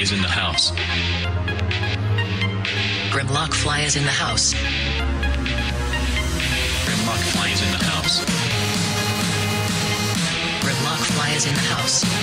flies in the house. Grimlock fly is in the house. Grimlock fly is in the house. Grimlock fly is in the house.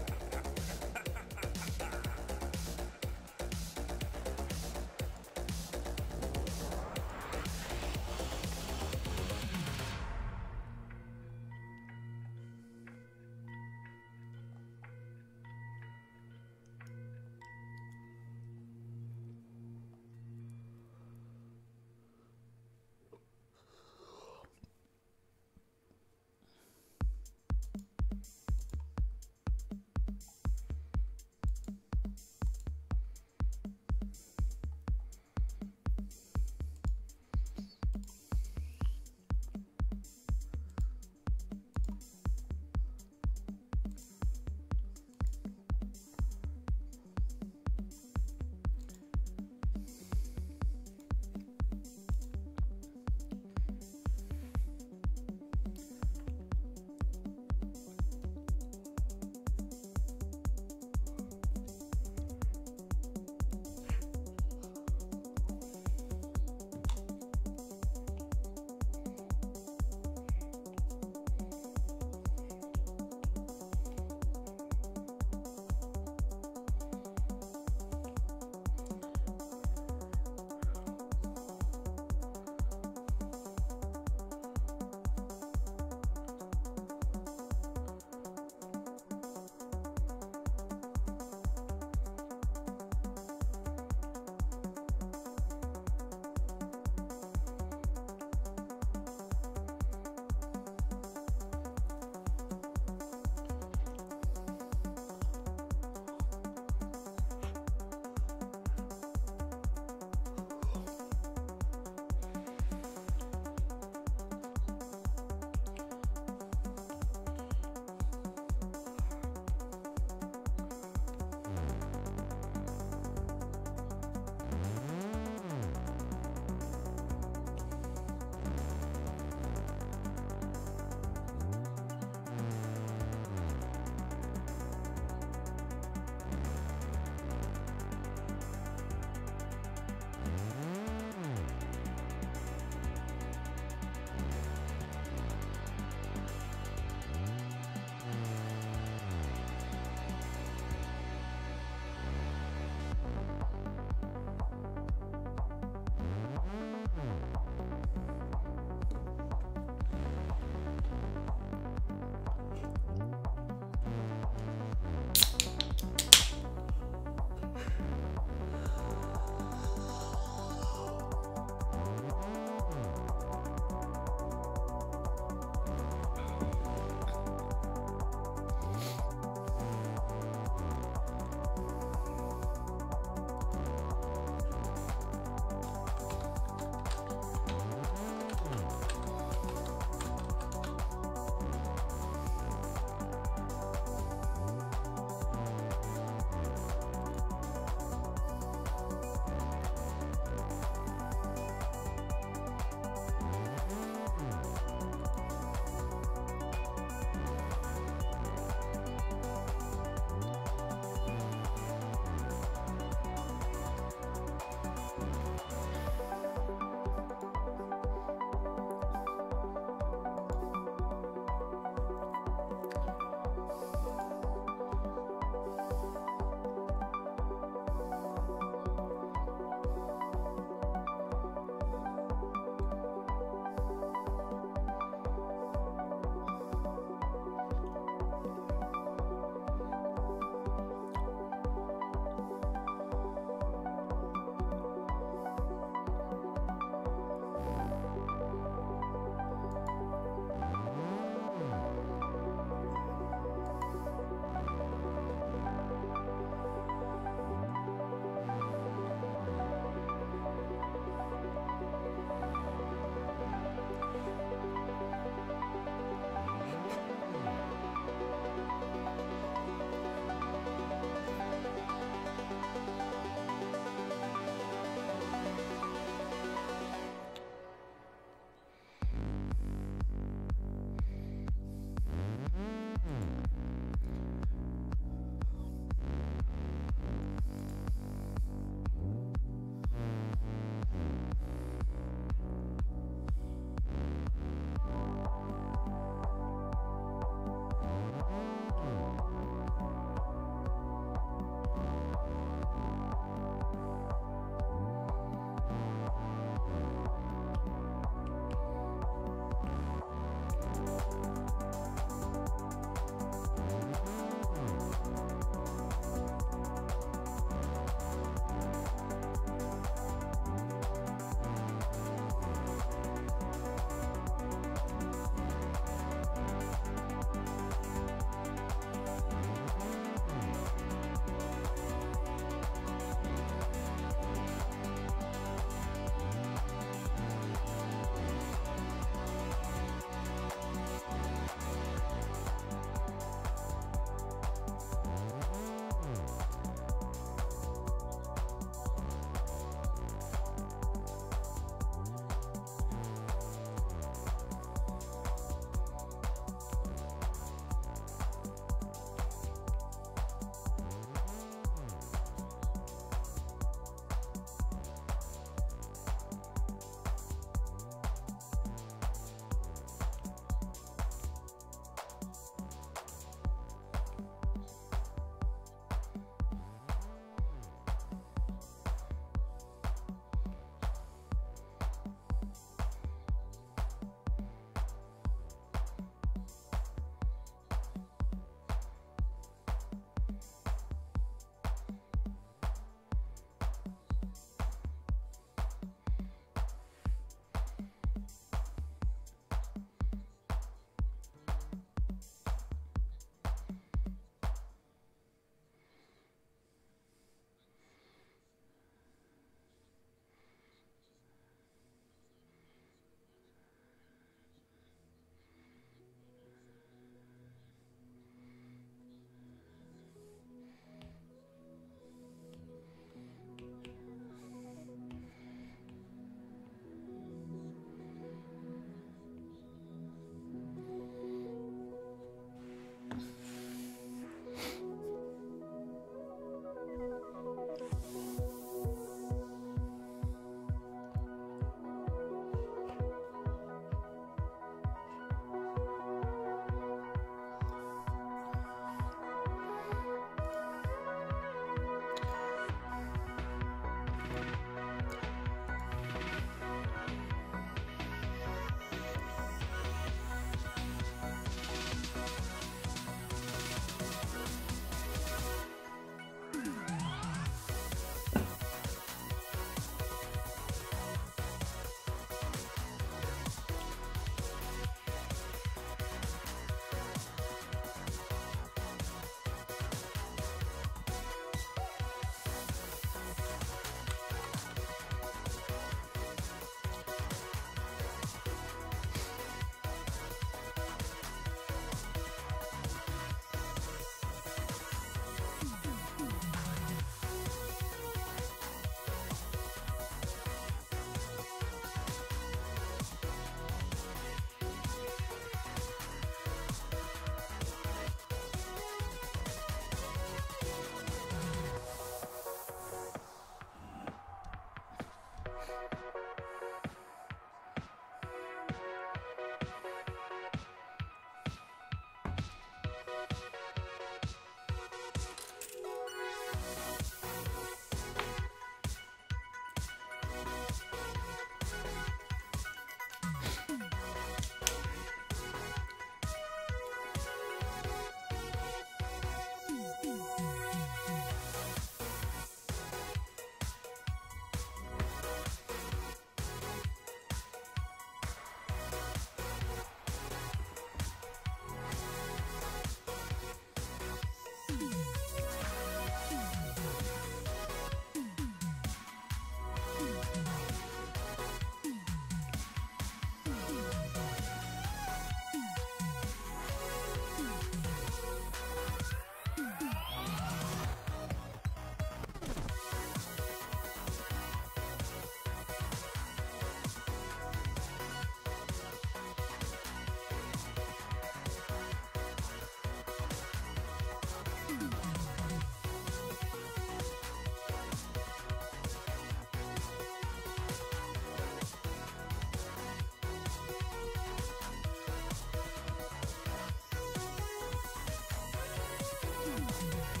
Música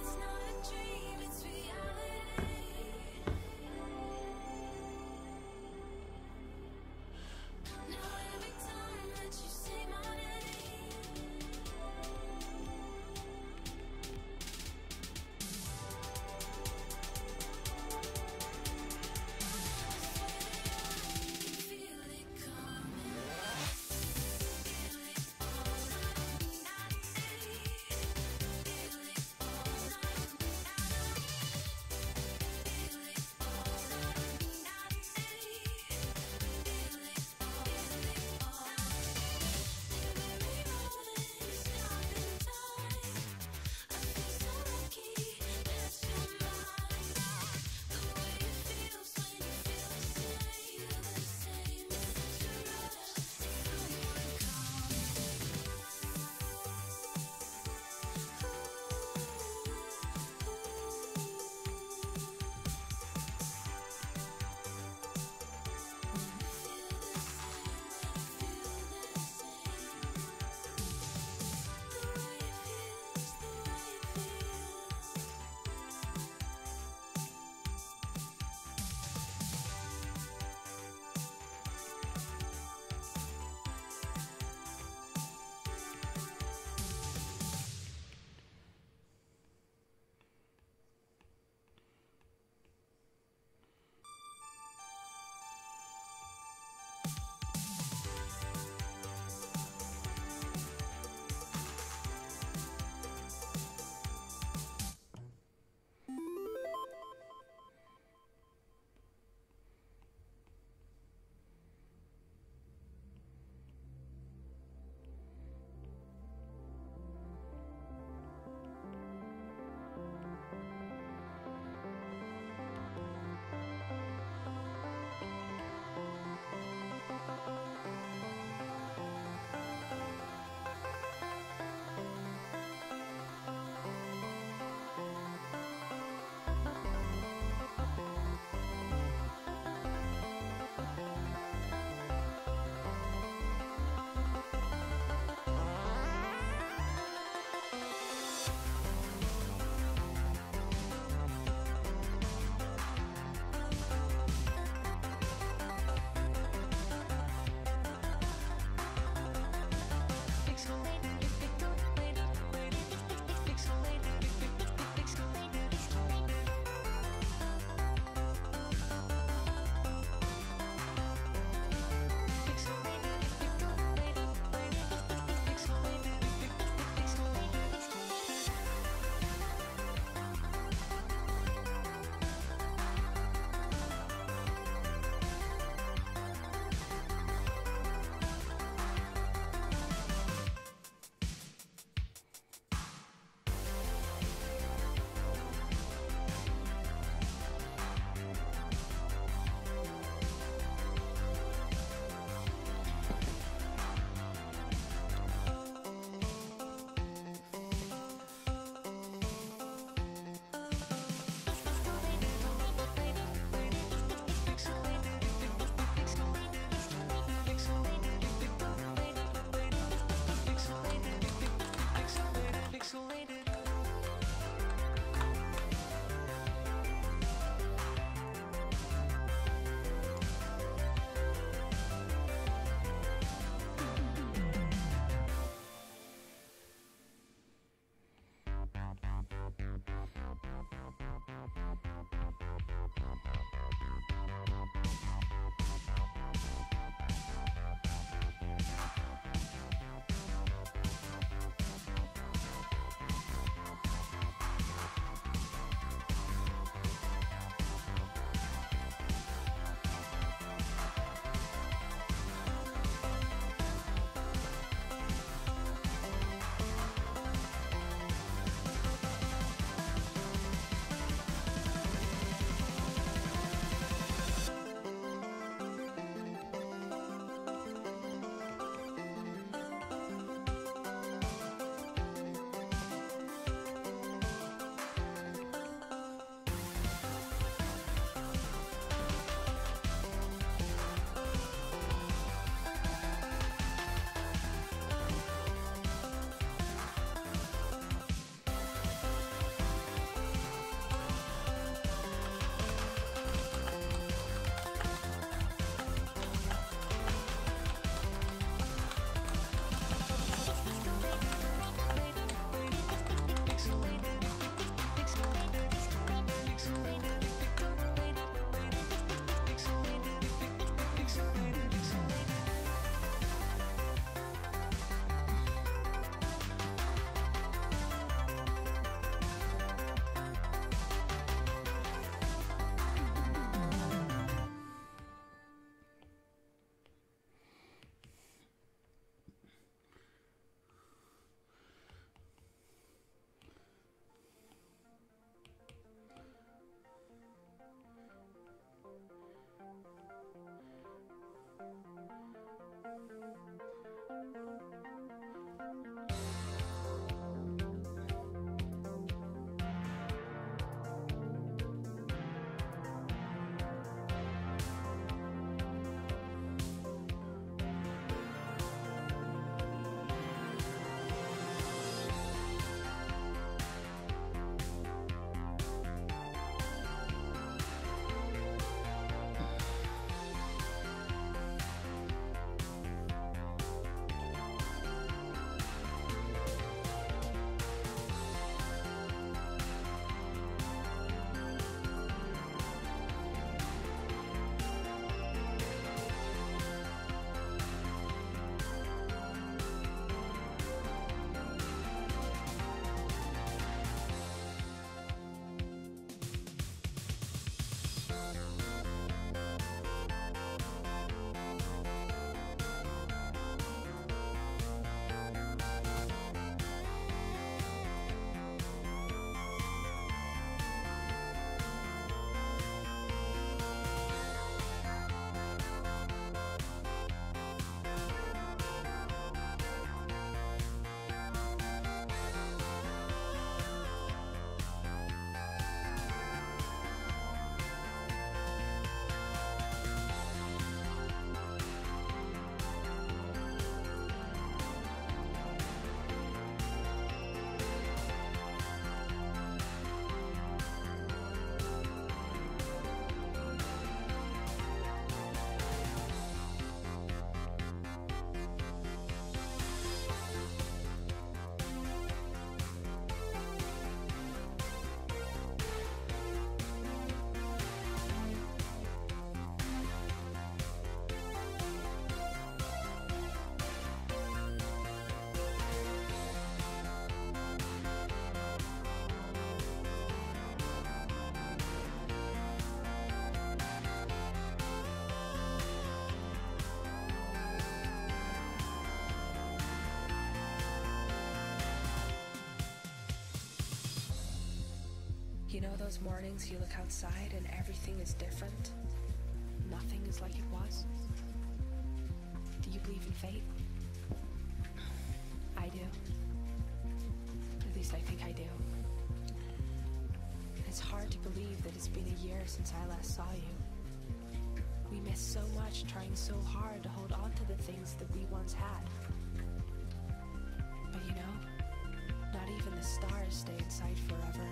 It's not a dream, it's reality. You know those mornings you look outside and everything is different? Nothing is like it was? Do you believe in fate? I do. At least I think I do. It's hard to believe that it's been a year since I last saw you. We miss so much trying so hard to hold on to the things that we once had. But you know, not even the stars stay in sight forever.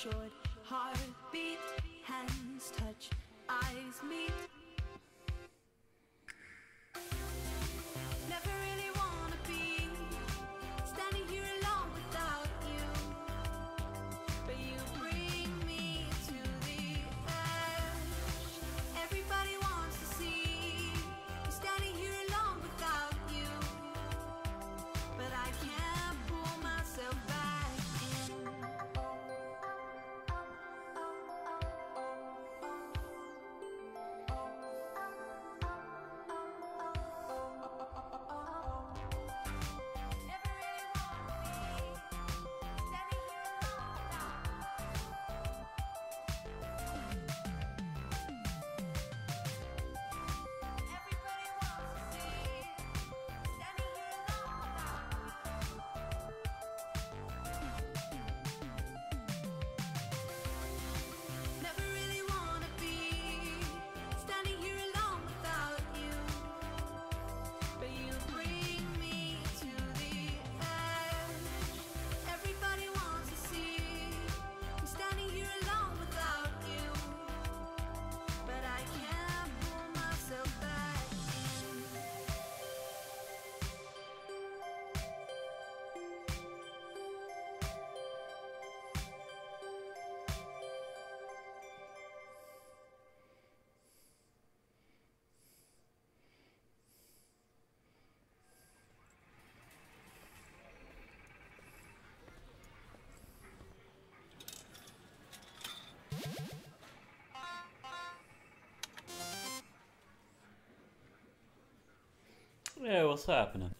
Short. Heartbeat, Yeah, what's happening?